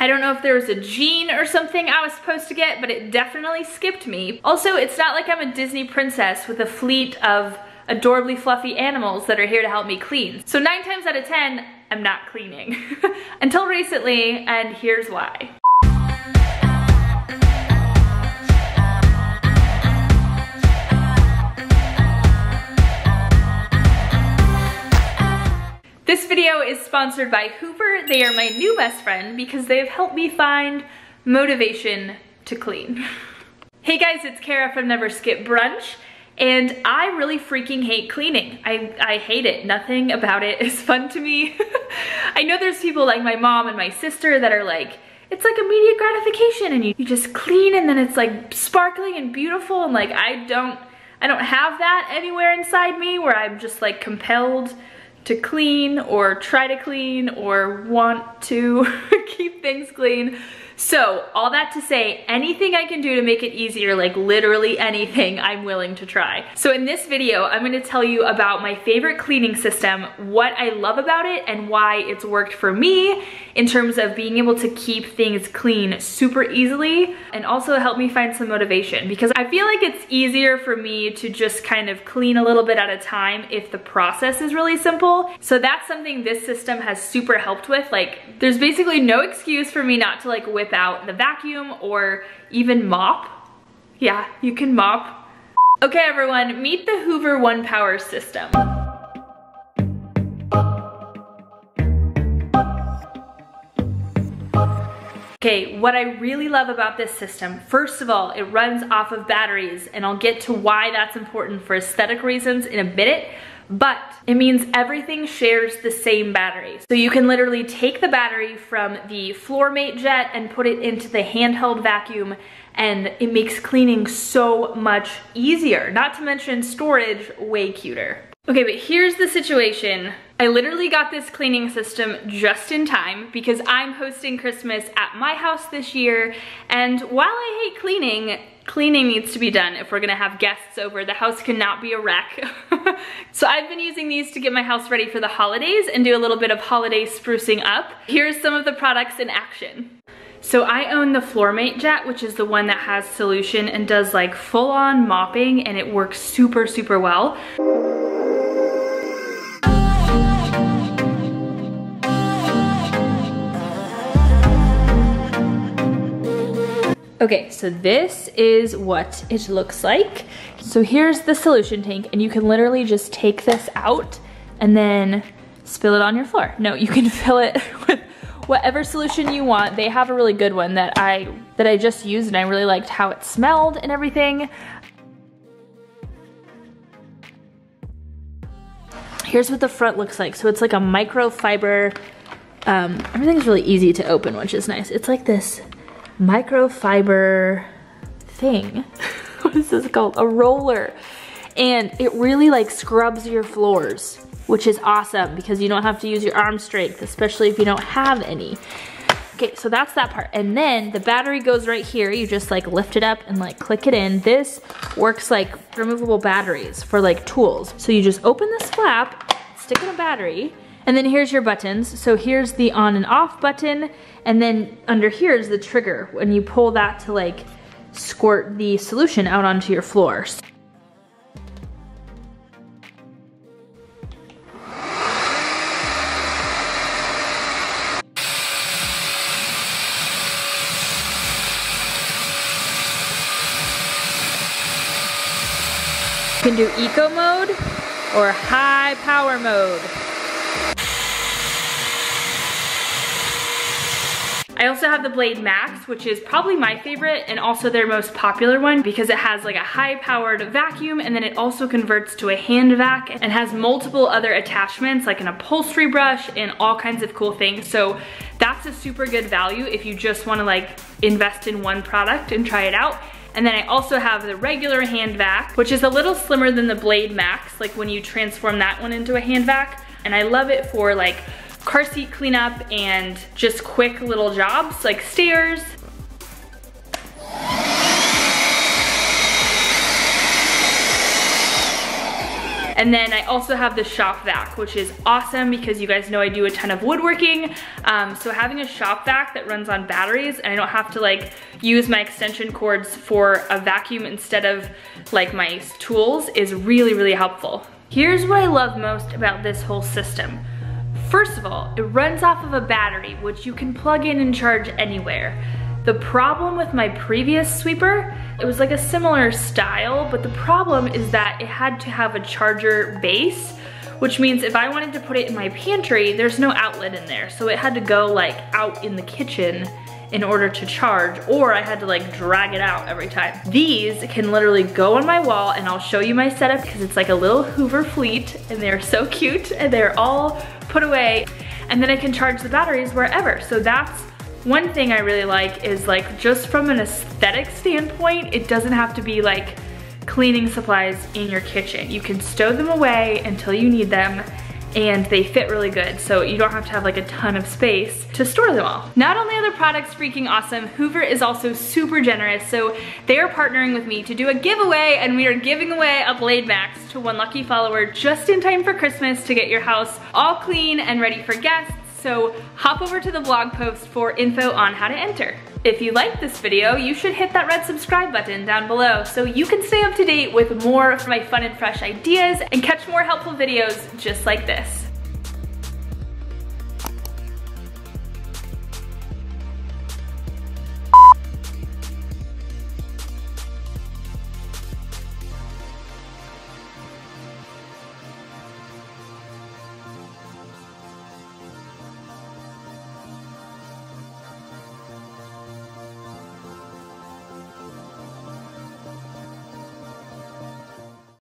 I don't know if there was a gene or something I was supposed to get, but it definitely skipped me. Also, it's not like I'm a Disney princess with a fleet of adorably fluffy animals that are here to help me clean. So nine times out of 10, I'm not cleaning. Until recently, and here's why. Video is sponsored by Hoover. They are my new best friend because they have helped me find motivation to clean. hey guys, it's Cara from Never Skip Brunch. And I really freaking hate cleaning. I, I hate it. Nothing about it is fun to me. I know there's people like my mom and my sister that are like, it's like immediate gratification and you, you just clean and then it's like sparkling and beautiful and like I don't, I don't have that anywhere inside me where I'm just like compelled to clean or try to clean or want to keep things clean. So all that to say, anything I can do to make it easier, like literally anything, I'm willing to try. So in this video, I'm gonna tell you about my favorite cleaning system, what I love about it, and why it's worked for me in terms of being able to keep things clean super easily, and also help me find some motivation. Because I feel like it's easier for me to just kind of clean a little bit at a time if the process is really simple. So that's something this system has super helped with. Like, there's basically no excuse for me not to like whip whip out the vacuum or even mop. Yeah, you can mop. Okay everyone, meet the Hoover One Power system. Okay, what I really love about this system, first of all, it runs off of batteries and I'll get to why that's important for aesthetic reasons in a minute, but it means everything shares the same battery. So you can literally take the battery from the Floormate jet and put it into the handheld vacuum and it makes cleaning so much easier. Not to mention storage, way cuter. Okay, but here's the situation. I literally got this cleaning system just in time because I'm hosting Christmas at my house this year. And while I hate cleaning, cleaning needs to be done if we're gonna have guests over. The house cannot be a wreck. so I've been using these to get my house ready for the holidays and do a little bit of holiday sprucing up. Here's some of the products in action. So I own the Floormate Jet, which is the one that has solution and does like full on mopping and it works super, super well. Okay, so this is what it looks like. So here's the solution tank and you can literally just take this out and then spill it on your floor. No, you can fill it with whatever solution you want. They have a really good one that I that I just used and I really liked how it smelled and everything. Here's what the front looks like. So it's like a microfiber, um, everything's really easy to open, which is nice. It's like this microfiber thing. what is this called? A roller. And it really like scrubs your floors, which is awesome because you don't have to use your arm strength, especially if you don't have any. Okay, so that's that part. And then the battery goes right here. You just like lift it up and like click it in. This works like removable batteries for like tools. So you just open this flap, stick in a battery, and then here's your buttons. So here's the on and off button, and then under here is the trigger when you pull that to like squirt the solution out onto your floor. You can do eco mode or high power mode. I also have the Blade Max, which is probably my favorite and also their most popular one because it has like a high powered vacuum and then it also converts to a hand vac and has multiple other attachments like an upholstery brush and all kinds of cool things. So that's a super good value if you just wanna like invest in one product and try it out. And then I also have the regular hand vac, which is a little slimmer than the Blade Max, like when you transform that one into a hand vac. And I love it for like car seat cleanup and just quick little jobs like stairs. And then I also have the shop vac, which is awesome because you guys know I do a ton of woodworking. Um, so having a shop vac that runs on batteries and I don't have to like use my extension cords for a vacuum instead of like my tools is really, really helpful. Here's what I love most about this whole system. First of all, it runs off of a battery, which you can plug in and charge anywhere. The problem with my previous sweeper, it was like a similar style, but the problem is that it had to have a charger base, which means if I wanted to put it in my pantry, there's no outlet in there. So it had to go like out in the kitchen in order to charge or I had to like drag it out every time. These can literally go on my wall and I'll show you my setup because it's like a little Hoover fleet and they're so cute and they're all put away and then I can charge the batteries wherever. So that's one thing I really like is like just from an aesthetic standpoint, it doesn't have to be like cleaning supplies in your kitchen. You can stow them away until you need them and they fit really good so you don't have to have like a ton of space to store them all. Not only are the products freaking awesome, Hoover is also super generous so they are partnering with me to do a giveaway and we are giving away a Blade Max to one lucky follower just in time for Christmas to get your house all clean and ready for guests so hop over to the blog post for info on how to enter. If you liked this video, you should hit that red subscribe button down below so you can stay up to date with more of my fun and fresh ideas and catch more helpful videos just like this.